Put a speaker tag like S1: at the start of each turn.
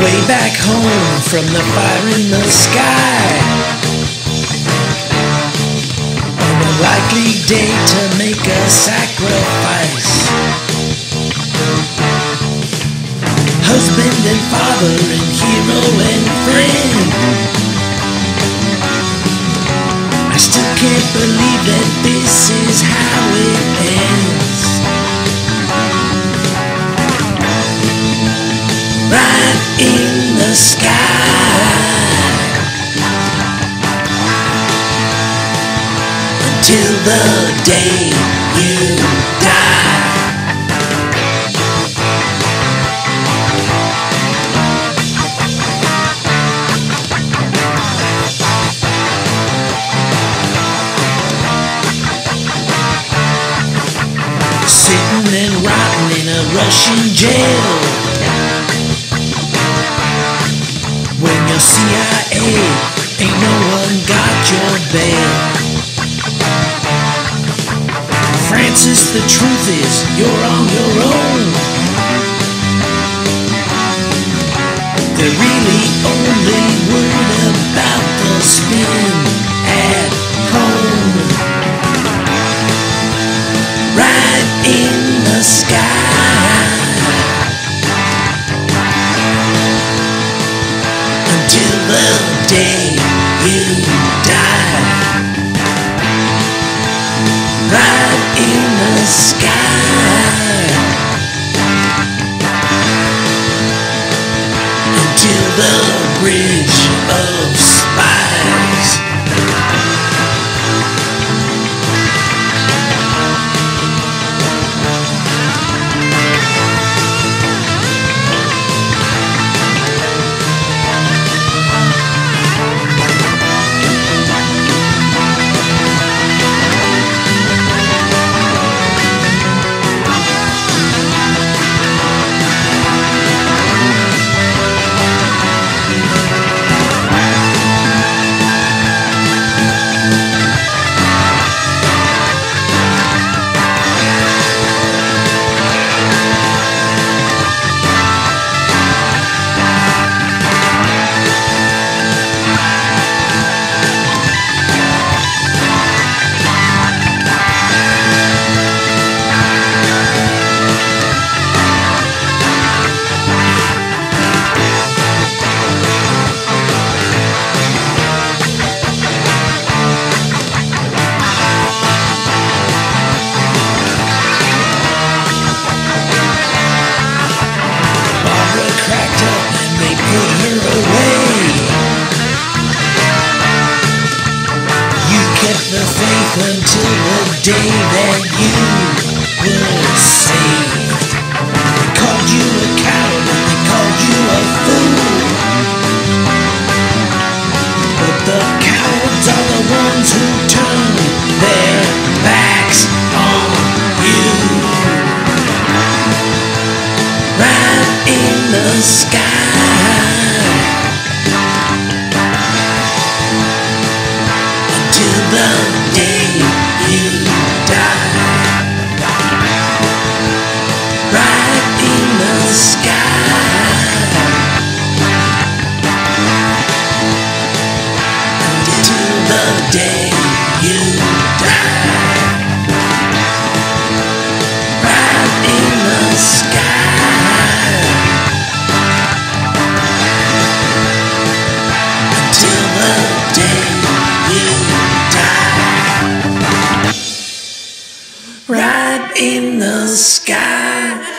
S1: way back home from the fire in the sky. On a likely day to make a sacrifice. Husband and father and hero and friend. I still can't believe that this is how it ends. The sky. Until the day you die. Sitting and rotting in a Russian jail. CIA, ain't no one got your bail. Francis, the truth is, you're on your own. They're really only worried about the spin The day you die. Kept the faith until the day that you were saved. Day you die. Right in the sky until the day you die. Right in the sky.